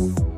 Bye.